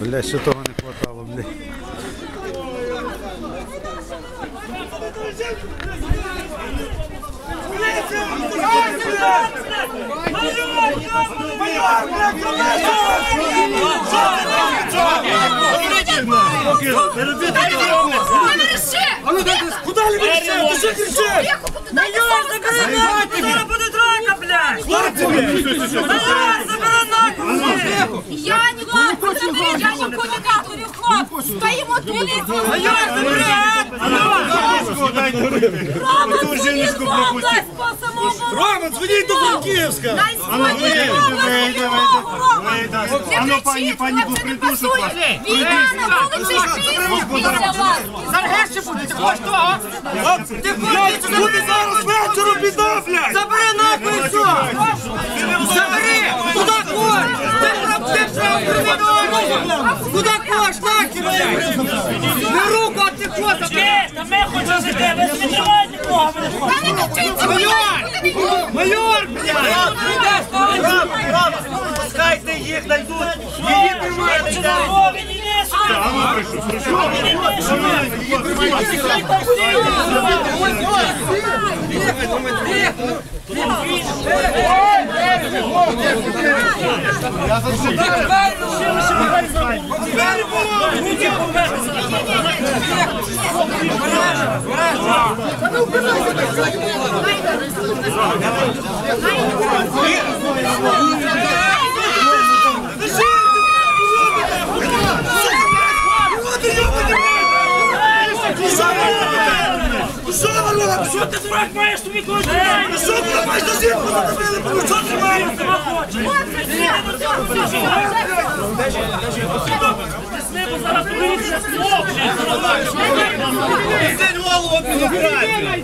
Бля, ще того не хватало, бля. Куда ли ви кричите? Ти що кричиш? Майор, забери нахуй! Зараз буде драка, блядь! Забери нахуй! Я не вас, я нікуди не говорю, хлоп. Стоїмо тут. Майор, забери! Рома, дзвоніть до Франківська! Дай дзвоніть в область допомогу, Рома. Не кричіть, хлопці, не. Війна на вулиці після вас. Буде, ти хочеш того? Ти хочеш Буде зараз вечором біда, блядь! Не не кричіть, Майор! Майор, блядь! Пускайте їх, найдуть! Її тримайте! О, він іде Що ви робите? Що ти дурак маєш тобі когось? Що ти маєш на зірку? Що ти маєш? З небо зараз подивіться, о, блядь! День голову підбирайте!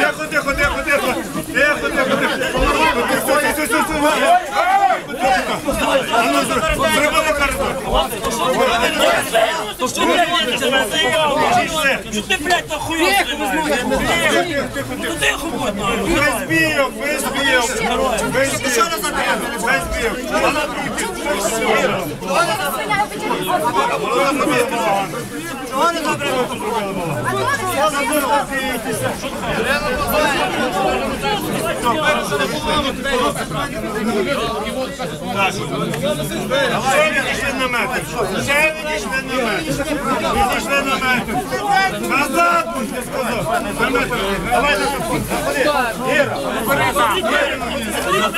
Тихо, тихо, тихо, тихо! Тихо, тихо, тихо! А ну, зробили карту! То що ти ти, блядь, на хуйню знімаєш? Ну тихо будь, нахуй. Бійок, весь бійок! Весь бійок! Весь бійок! Вона Чого не забрали? Ще відійшли на метр! Ще відійшли на метр! Відійшли на метр! Назад! я сказав! На метр! Давай на телефон! А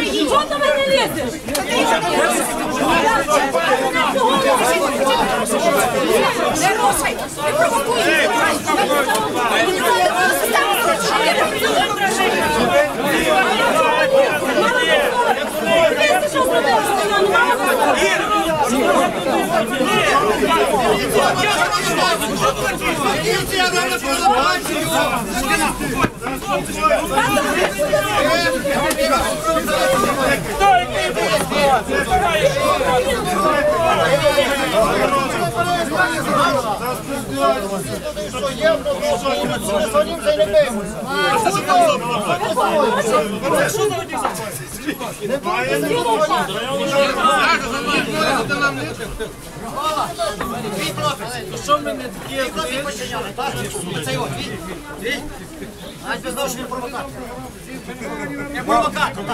не идет, а вы не мене Що за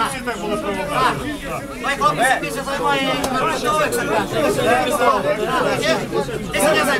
всі так були провокатором.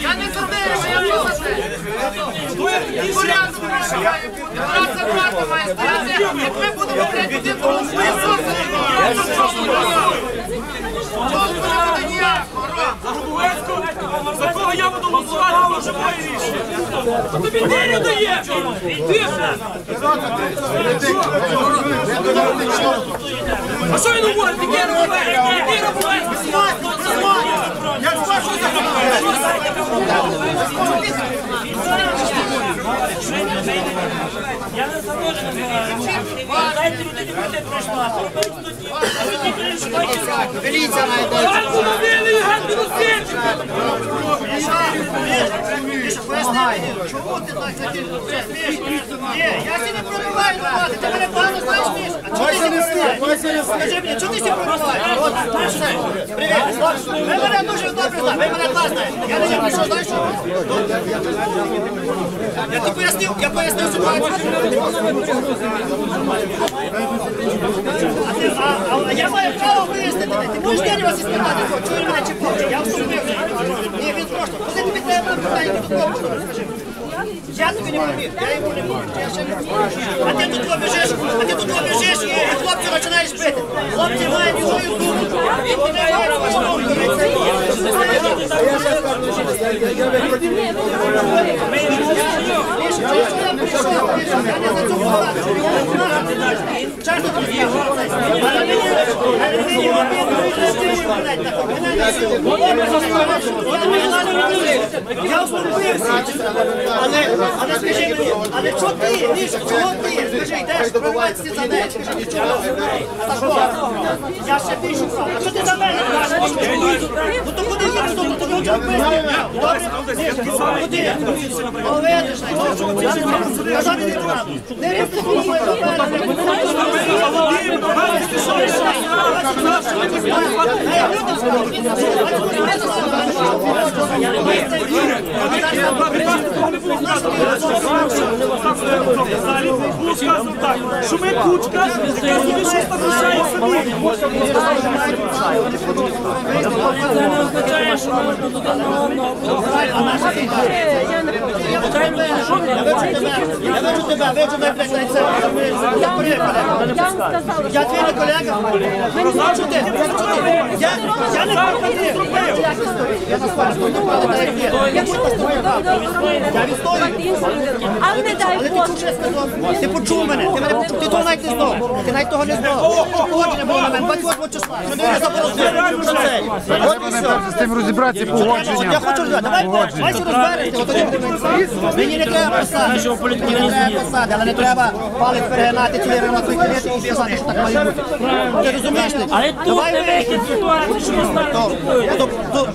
Я не за дерево, я не за дерево. Порядок має бути. Брат за має стояти. Як ми будемо блядь, один другого хуєсоси. Чого це не буде ніякого, Ром? нього я буду голосувати, воно вже моє рішення. А тобі ти не даєш. Ти А що він говорить? Таке робить? Таке робить? Я не заложений. Дайте людині прийти прийшла. Беріться на Чому ти так? Ні, я сі пробиваю до влади, ти мене погано знаєш, Міш. А чого ти не скажи? Скажи мені, чого ти сі пробиваєш? От, все. Привіт. Ви мене дуже добре знаєте, ви мене клас. Я не прийшов, знаєш що? Я тобі пояснив, я пояснив ситуацію. А я маю право вияснити. Ти будеш дерево сі спитати, чого він мене чіпав? Я вступив. Ні, він просто. Коли тобі треба питання, ти тут копу, скажи. Я тобі не я не. Я не можу. А ти тут побіжиш, а ти тут побіжиш і хлопців починаєш бити. Хлопці мають свою думку. Він тебе має свою Часто тобі Але мені, але мені я успокоївся. Але, але скажи мені, але чого ти, Міша, чого ти? Скажи, йдеш пробиватися за неї, скажи, чого? Я ще більше. А що ти за мене кажеш? Ну то куди ти ти тобі вбити? Добре? Куди? Поведеш, казати не треба. Не ризикуй, Ну, сказано так, що ми кучка, яка собі щось нарушає собі. Це не означає, що ми тут один на одного Я вижу тебе, вижу тебе, вижу тебе, блядь, на це. Я приїхав. Я твій не колега. Що ти? Що ти? Я, я не проходив. Я на сварі стою, але так як є. Я тут Я не дай Але ти почув мене, ти мене почув. Ти того навіть не знав. Ти навіть того не знав. Погодження було на мене, 28 числа. Що не це? От і все. З тим розібратися От я хочу розбирати. Давай, ще розберемося. От тоді будемо. Мені не треба писати. Мені не треба писати, але не треба палець перегинати ринок свої клієнти і писати, що так має бути. Ти розумієш? Але тут не вихід ситуації, що ми То, ставимо. то, то,